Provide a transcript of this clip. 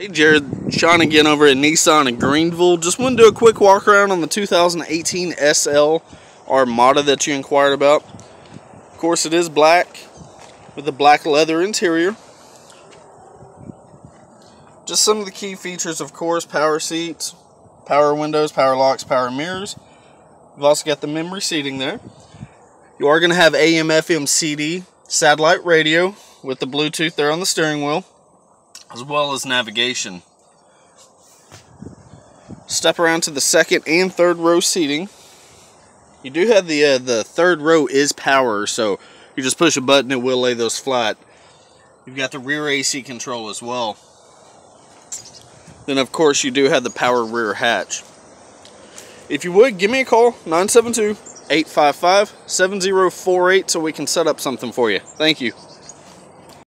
Hey Jared, Sean again over at Nissan in Greenville. Just want to do a quick walk around on the 2018 SL Armada that you inquired about. Of course it is black with a black leather interior. Just some of the key features of course, power seats, power windows, power locks, power mirrors. You've also got the memory seating there. You are going to have AM, FM, CD, satellite radio with the Bluetooth there on the steering wheel as well as navigation. Step around to the second and third row seating. You do have the uh, the third row is power, so you just push a button, it will lay those flat. You've got the rear AC control as well. Then of course you do have the power rear hatch. If you would, give me a call, 972-855-7048 so we can set up something for you. Thank you.